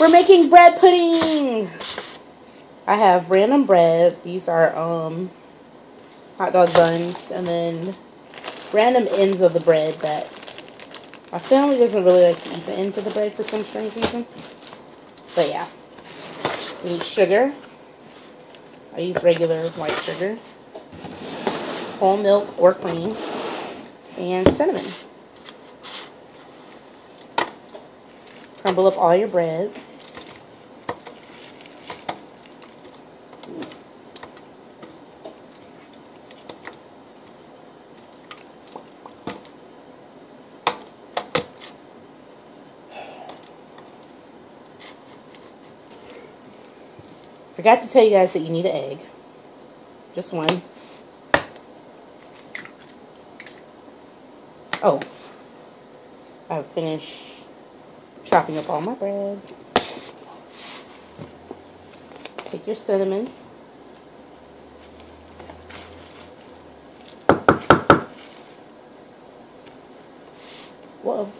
We're making bread pudding. I have random bread. These are um hot dog buns and then random ends of the bread that my family doesn't really like to eat the ends of the bread for some strange reason. But yeah. We need sugar. I use regular white sugar. Whole milk or cream. And cinnamon. Crumble up all your bread. Forgot to tell you guys that you need an egg. Just one. Oh. I've finished chopping up all my bread. Take your cinnamon. Whoa.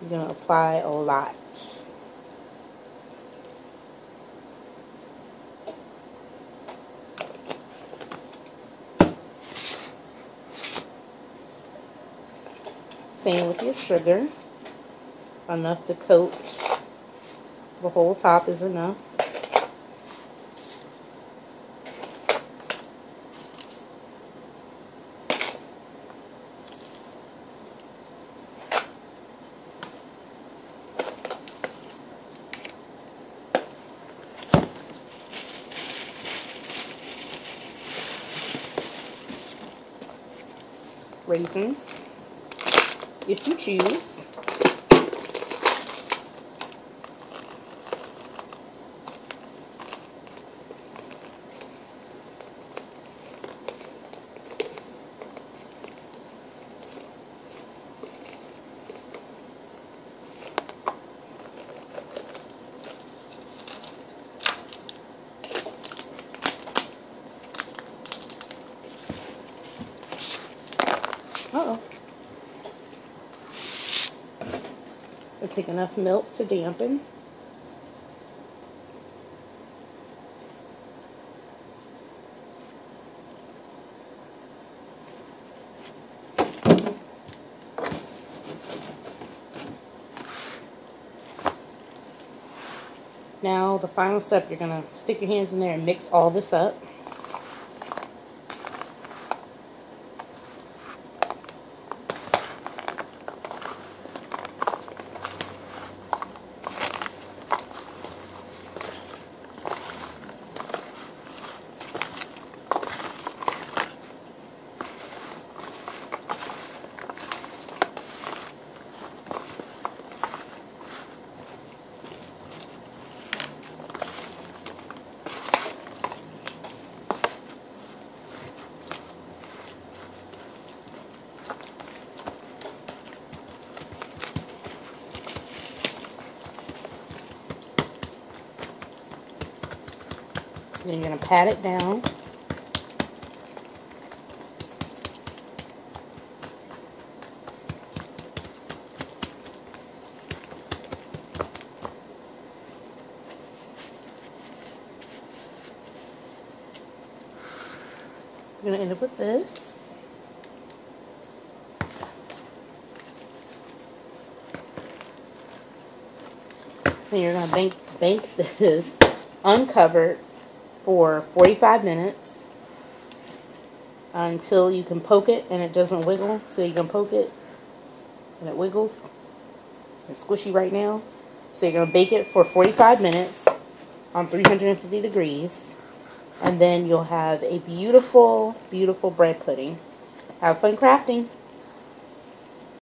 You're going to apply a lot. With your sugar. Enough to coat the whole top is enough. raisins if you choose. I'll take enough milk to dampen. Now the final step, you're going to stick your hands in there and mix all this up. Then you're going to pat it down. We're going to end up with this. Then you're going to bake, bake this uncovered for 45 minutes until you can poke it and it doesn't wiggle. So you can poke it and it wiggles. It's squishy right now. So you're going to bake it for 45 minutes on 350 degrees. And then you'll have a beautiful, beautiful bread pudding. Have fun crafting.